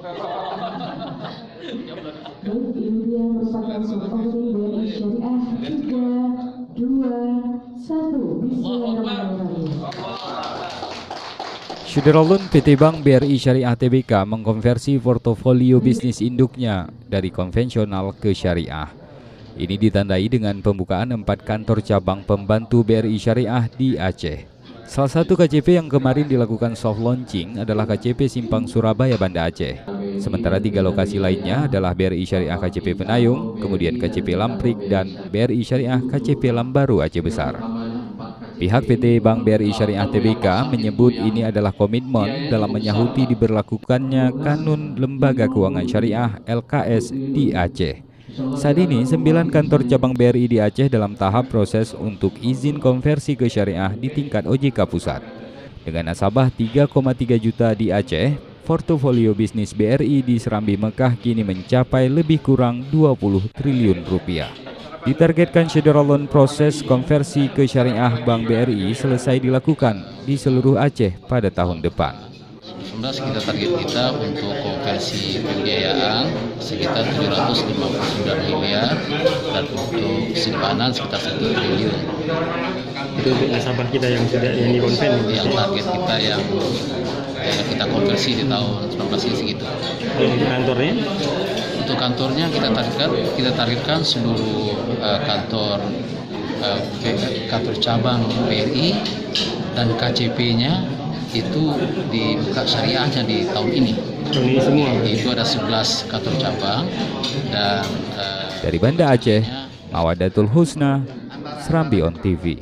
Ini dia merupakan subordinate BRI Syariah 3, 2, 1. Bismillahirrahmanirrahim. Syederalun PT Bank BRI Syariah Tbk mengkonversi portofolio bisnis induknya dari konvensional ke syariah. Ini ditandai dengan pembukaan empat kantor cabang pembantu BRI Syariah di Aceh. Salah satu KCP yang kemarin dilakukan soft launching adalah KCP Simpang Surabaya Banda Aceh. Sementara tiga lokasi lainnya adalah BRI Syariah KCP Penayung, kemudian KCP Lamprik, dan BRI Syariah KCP Lambaru Aceh Besar. Pihak PT Bank BRI Syariah Tbk menyebut ini adalah komitmen dalam menyahuti diberlakukannya Kanun Lembaga Keuangan Syariah LKS di Aceh. Saat ini, sembilan kantor cabang BRI di Aceh dalam tahap proses untuk izin konversi ke syariah di tingkat OJK Pusat. Dengan nasabah 3,3 juta di Aceh, portofolio bisnis BRI di Serambi Mekah kini mencapai lebih kurang 20 triliun rupiah. Ditargetkan Syederalon proses konversi ke syariah Bank BRI selesai dilakukan di seluruh Aceh pada tahun depan. Sebenarnya kita target kita untuk konversi pembiayaan sekitar 759 miliar dan untuk simpanan sekitar 1 triliun. Itu untuk nasabah kita yang sudah yang dikonven. Yang target kita yang, yang kita konversi di tahun 19 ini segitu. Untuk kantornya? Untuk kantornya kita targetkan kita targetkan seluruh uh, kantor uh, kantor cabang BRI dan KCP-nya itu dibuka syariahnya di tahun ini. Ini semua? Itu ada 11 kantor cabang dan uh, dari Banda Aceh, Mawadatul Husna, Serambi on TV.